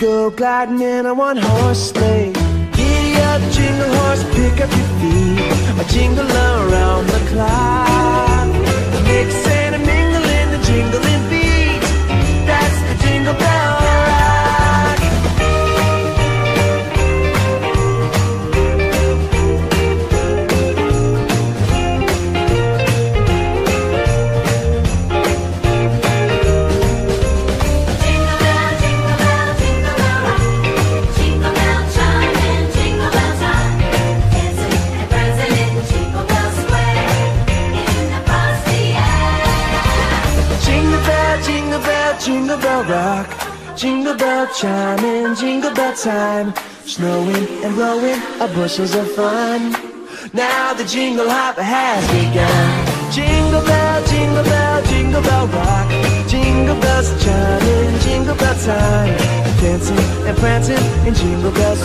go gliding in a one horse sleigh. Giddy up, jingle horse, pick up your feet. Jingle bell, rock. Jingle bell chiming, jingle bell time. Snowing and blowing are bushels of fun. Now the jingle hop has begun. Jingle bell, jingle bell, jingle bell rock. Jingle bells chiming, jingle bell time. Dancing and prancing in Jingle Bell